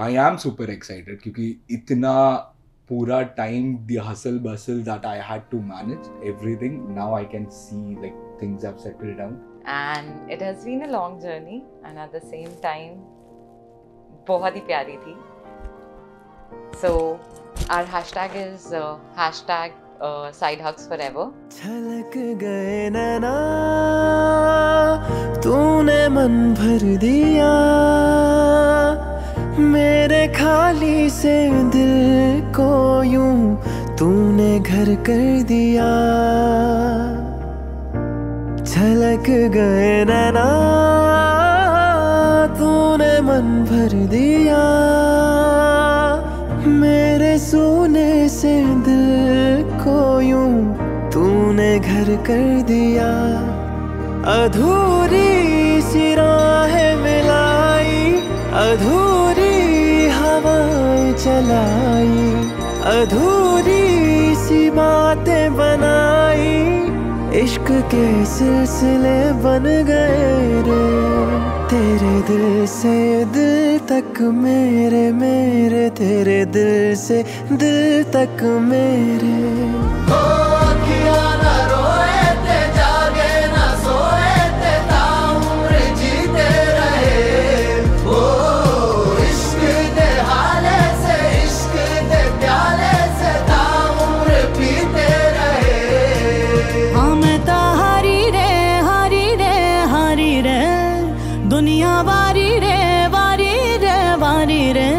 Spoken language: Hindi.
आई एम सुपर एक्साइटेड क्योंकि इतना पूरा time the hustle bustle that I had to manage everything now I can see like things have settled down and it has been a long journey and at the same time बहुत ही प्यारी थी। So our hashtag is hashtag side hucks for ever छलक गए नैना तूने मन भर दिया। मेरे खाली से दिल को यूँ तूने घर कर दिया। झलक गए नैना, तूने मन भर दिया। मेरे सोने से दिल को यूँ तूने घर कर दिया। अधूरी सिरा है मिलाई, अधूरी चलाई, अधूरी सी बातें बनाई, इश्क के सिलसिले बन गए रे। तेरे दिल से दिल तक मेरे मेरे, तेरे दिल से दिल तक मेरे। दुनिया वारी रे वारी रे वारी रे।